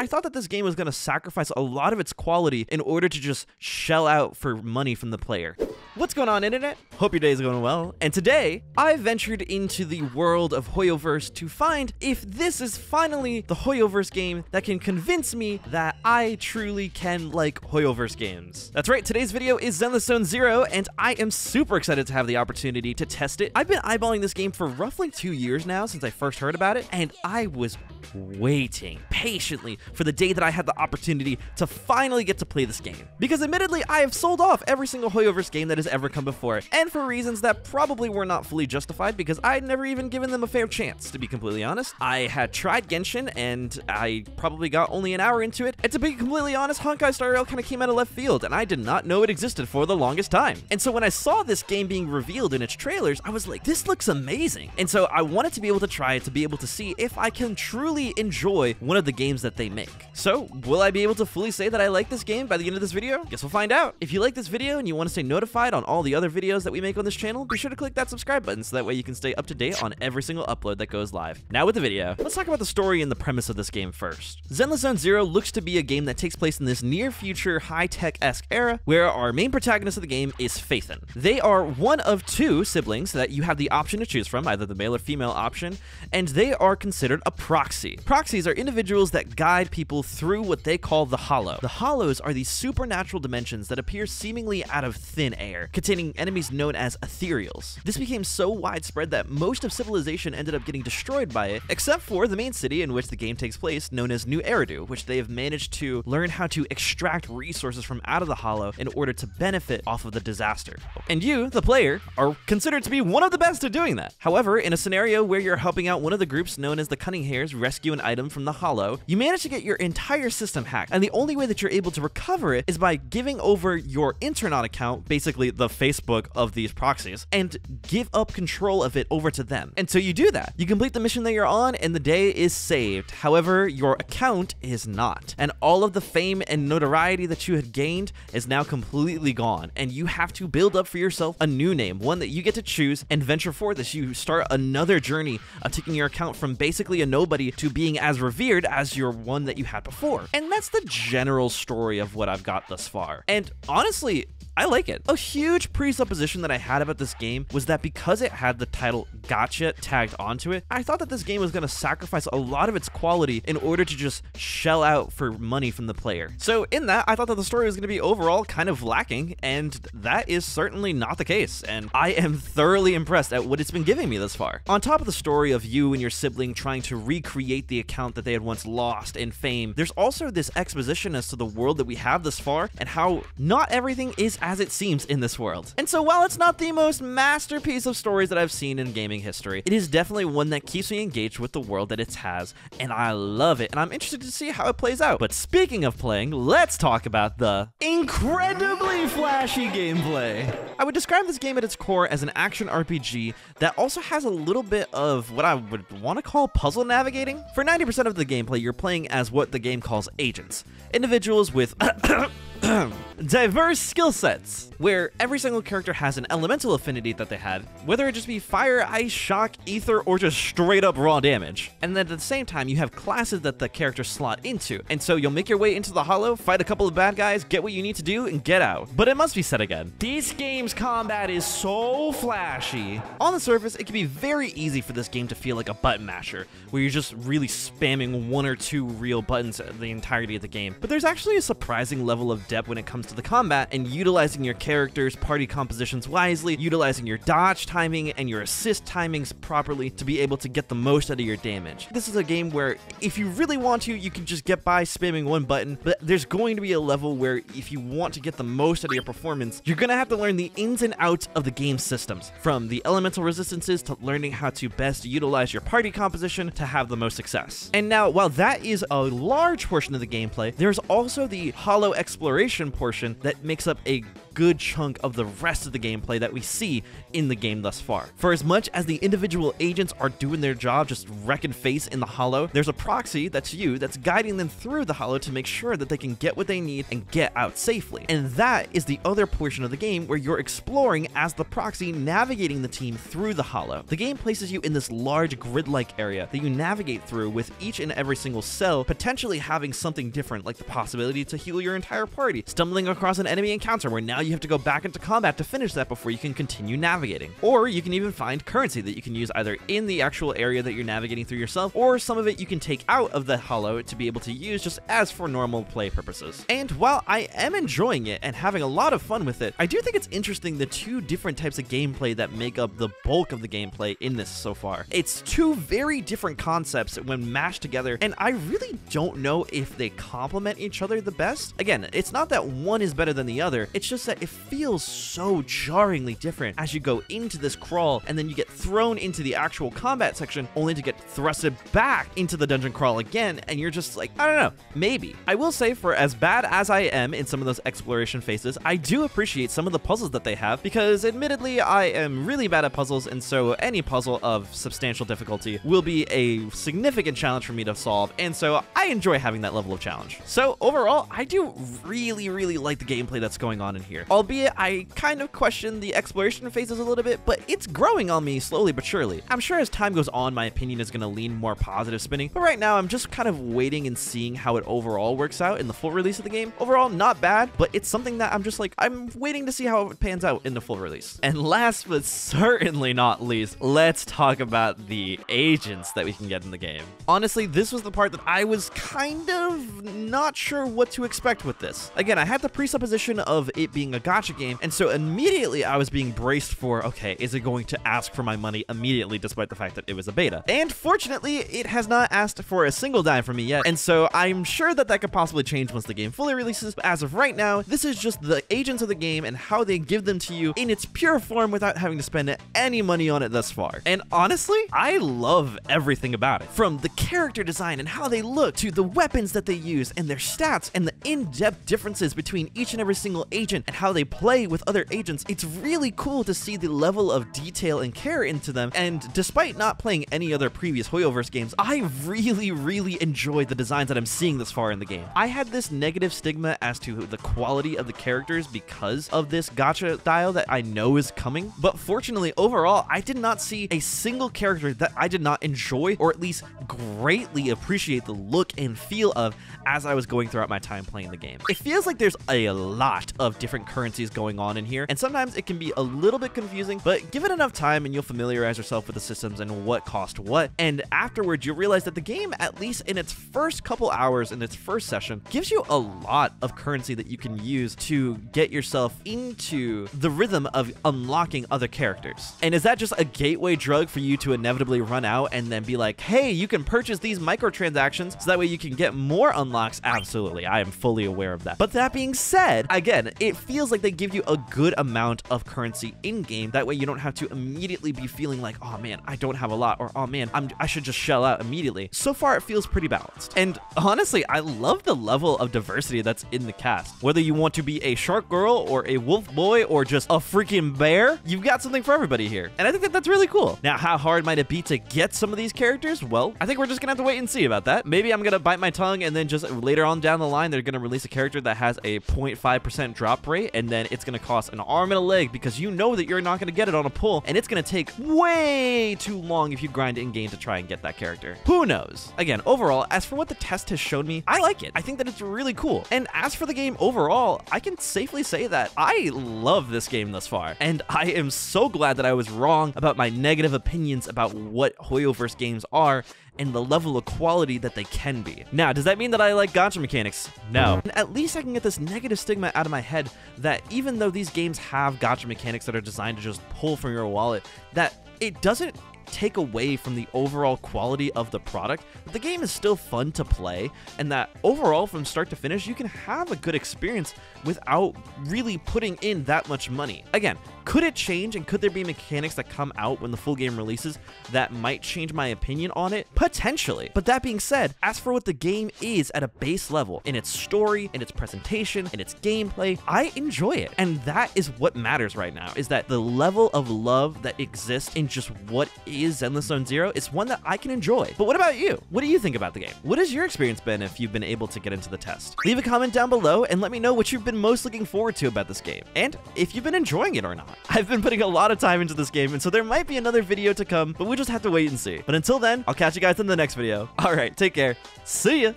I thought that this game was going to sacrifice a lot of its quality in order to just shell out for money from the player. What's going on, internet? Hope your day is going well. And today, I ventured into the world of Hoyoverse to find if this is finally the Hoyoverse game that can convince me that I truly can like Hoyoverse games. That's right, today's video is Zenless Zone Zero, and I am super excited to have the opportunity to test it. I've been eyeballing this game for roughly two years now since I first heard about it, and I was waiting patiently for the day that I had the opportunity to finally get to play this game. Because admittedly, I have sold off every single Hoyoverse game that has ever come before, and for reasons that probably were not fully justified because I'd never even given them a fair chance, to be completely honest. I had tried Genshin, and I probably got only an hour into it, and to be completely honest, Honkai Star Rail kind of came out of left field, and I did not know it existed for the longest time. And so when I saw this game being revealed in its trailers, I was like, this looks amazing. And so I wanted to be able to try it to be able to see if I can truly enjoy one of the games that they make. So, will I be able to fully say that I like this game by the end of this video? Guess we'll find out. If you like this video and you want to stay notified on all the other videos that we make on this channel, be sure to click that subscribe button so that way you can stay up to date on every single upload that goes live. Now with the video, let's talk about the story and the premise of this game first. Zenless Zone Zero looks to be a game that takes place in this near future high-tech-esque era where our main protagonist of the game is Phaethon. They are one of two siblings that you have the option to choose from, either the male or female option, and they are considered a proxy. Proxies are individuals that guide people through what they call the Hollow. The Hollows are these supernatural dimensions that appear seemingly out of thin air, containing enemies known as ethereals. This became so widespread that most of civilization ended up getting destroyed by it, except for the main city in which the game takes place, known as New Eridu, which they have managed to learn how to extract resources from out of the Hollow in order to benefit off of the disaster. And you, the player, are considered to be one of the best at doing that. However, in a scenario where you're helping out one of the groups known as the Cunning Hares rescue an item from the Hollow, you manage to get your entire system hacked, and the only way that you're able to recover it is by giving over your Inter-Knot account, basically the Facebook of these proxies, and give up control of it over to them. And so you do that. You complete the mission that you're on, and the day is saved. However, your account is not. And all of the fame and notoriety that you had gained is now completely gone, and you have to build up for yourself a new name, one that you get to choose and venture forth as you start another journey of taking your account from basically a nobody to being as revered as your one that you had before. And that's the general story of what I've got thus far. And honestly, I like it. A huge presupposition that I had about this game was that because it had the title gacha tagged onto it, I thought that this game was going to sacrifice a lot of its quality in order to just shell out for money from the player. So in that, I thought that the story was going to be overall kind of lacking, and that is certainly not the case, and I am thoroughly impressed at what it's been giving me thus far. On top of the story of you and your sibling trying to recreate the account that they had once lost in fame, there's also this exposition as to the world that we have thus far and how not everything is as it seems in this world. And so while it's not the most masterpiece of stories that I've seen in gaming history, it is definitely one that keeps me engaged with the world that it has, and I love it, and I'm interested to see how it plays out. But speaking of playing, let's talk about the incredibly flashy gameplay. I would describe this game at its core as an action RPG that also has a little bit of what I would want to call puzzle navigating. For 90% of the gameplay, you're playing as what the game calls agents, individuals with diverse skill sets, where every single character has an elemental affinity that they had, whether it just be fire, ice, shock, ether, or just straight up raw damage. And then at the same time, you have classes that the characters slot into, and so you'll make your way into the hollow, fight a couple of bad guys, get what you need to do, and get out. But it must be said again, this game's combat is so flashy. On the surface, it can be very easy for this game to feel like a button masher, where you're just really spamming one or two real buttons the entirety of the game. But there's actually a surprising level of depth when it comes to the combat and utilizing your character's party compositions wisely, utilizing your dodge timing and your assist timings properly to be able to get the most out of your damage. This is a game where if you really want to, you can just get by spamming one button, but there's going to be a level where if you want to get the most out of your performance, you're gonna have to learn the ins and outs of the game systems, from the elemental resistances to learning how to best utilize your party composition to have the most success. And now, while that is a large portion of the gameplay, there's also the hollow exploration portion that makes up a good chunk of the rest of the gameplay that we see in the game thus far. For as much as the individual agents are doing their job just wrecking face in the hollow, there's a proxy that's you that's guiding them through the hollow to make sure that they can get what they need and get out safely. And that is the other portion of the game where you're exploring as the proxy navigating the team through the hollow. The game places you in this large grid-like area that you navigate through with each and every single cell potentially having something different like the possibility to heal your entire party, stumbling across an enemy encounter where now you have to go back into combat to finish that before you can continue navigating. Or you can even find currency that you can use either in the actual area that you're navigating through yourself, or some of it you can take out of the hollow to be able to use just as for normal play purposes. And while I am enjoying it and having a lot of fun with it, I do think it's interesting the two different types of gameplay that make up the bulk of the gameplay in this so far. It's two very different concepts when mashed together, and I really don't know if they complement each other the best. Again, it's not that one is better than the other, it's just that it feels so jarringly different as you go into this crawl and then you get thrown into the actual combat section only to get thrusted back into the dungeon crawl again, and you're just like, I don't know, maybe. I will say, for as bad as I am in some of those exploration phases, I do appreciate some of the puzzles that they have because admittedly, I am really bad at puzzles, and so any puzzle of substantial difficulty will be a significant challenge for me to solve, and so I enjoy having that level of challenge. So overall, I do really, really like the gameplay that's going on in here. Albeit, I kind of question the exploration phases a little bit, but it's growing on me slowly but surely. I'm sure as time goes on, my opinion is going to lean more positive spinning, but right now I'm just kind of waiting and seeing how it overall works out in the full release of the game. Overall, not bad, but it's something that I'm just like, I'm waiting to see how it pans out in the full release. And last but certainly not least, let's talk about the agents that we can get in the game. Honestly, this was the part that I was kind of not sure what to expect with this. Again, I had the presupposition of it being a gacha game, and so immediately I was being braced for, okay, is it going to ask for my money immediately despite the fact that it was a beta? And fortunately, it has not asked for a single dime from me yet, and so I'm sure that that could possibly change once the game fully releases, but as of right now, this is just the agents of the game and how they give them to you in its pure form without having to spend any money on it thus far. And honestly, I love everything about it. From the character design and how they look to the weapons that they use and their stats and the in-depth differences between each and every single agent and how they play with other agents, it's really cool to see the level of detail and care into them. And despite not playing any other previous Hoyoverse games, I really, really enjoy the designs that I'm seeing this far in the game. I had this negative stigma as to the quality of the characters because of this gacha style that I know is coming, but fortunately, overall, I did not see a single character that I did not enjoy or at least greatly appreciate the look and feel of as I was going throughout my time playing the game. It feels like there's a lot of different currencies going on in here, and sometimes it can be a little bit confusing, but give it enough time and you'll familiarize yourself with the systems and what cost what, and afterwards you'll realize that the game, at least in its first couple hours in its first session, gives you a lot of currency that you can use to get yourself into the rhythm of unlocking other characters. And is that just a gateway drug for you to inevitably run out and then be like, hey, you can purchase these microtransactions so that way you can get more unlocks? Absolutely, I am fully aware of that. But that being said, again, it feels like they give you a good amount of currency in game. That way you don't have to immediately be feeling like, oh man, I don't have a lot, or oh man, I'm, I should just shell out immediately. So far, it feels pretty balanced. And honestly, I love the level of diversity that's in the cast. Whether you want to be a shark girl or a wolf boy or just a freaking bear, you've got something for everybody here. And I think that that's really cool. Now, how hard might it be to get some of these characters? Well, I think we're just gonna have to wait and see about that. Maybe I'm gonna bite my tongue and then just later on down the line, they're gonna release a character that has a 0.5% drop rate, and then it's gonna cost an arm and a leg because you know that you're not gonna get it on a pull, and it's gonna take way too long if you grind in game to try and get that character. Who knows? Again, overall, as for what the test has shown me, I like it. I think that it's really cool. And as for the game overall, I can safely say that I love this game thus far, and I am so glad that I was wrong about my negative opinions about what Hoyoverse games are and the level of quality that they can be. Now, does that mean that I like gacha mechanics? No. At least I can get this negative stigma out of my head that even though these games have gacha mechanics that are designed to just pull from your wallet, that it doesn't take away from the overall quality of the product, but the game is still fun to play, and that overall, from start to finish, you can have a good experience without really putting in that much money. Again, could it change and could there be mechanics that come out when the full game releases that might change my opinion on it? Potentially. But that being said, as for what the game is at a base level, in its story, in its presentation, in its gameplay, I enjoy it. And that is what matters right now, is that the level of love that exists in just what is Zenless Zone Zero it's one that I can enjoy. But what about you? What do you think about the game? What has your experience been if you've been able to get into the test? Leave a comment down below and let me know what you've been most looking forward to about this game, and if you've been enjoying it or not. I've been putting a lot of time into this game, and so there might be another video to come, but we'll just have to wait and see. But until then, I'll catch you guys in the next video. All right, take care. See ya.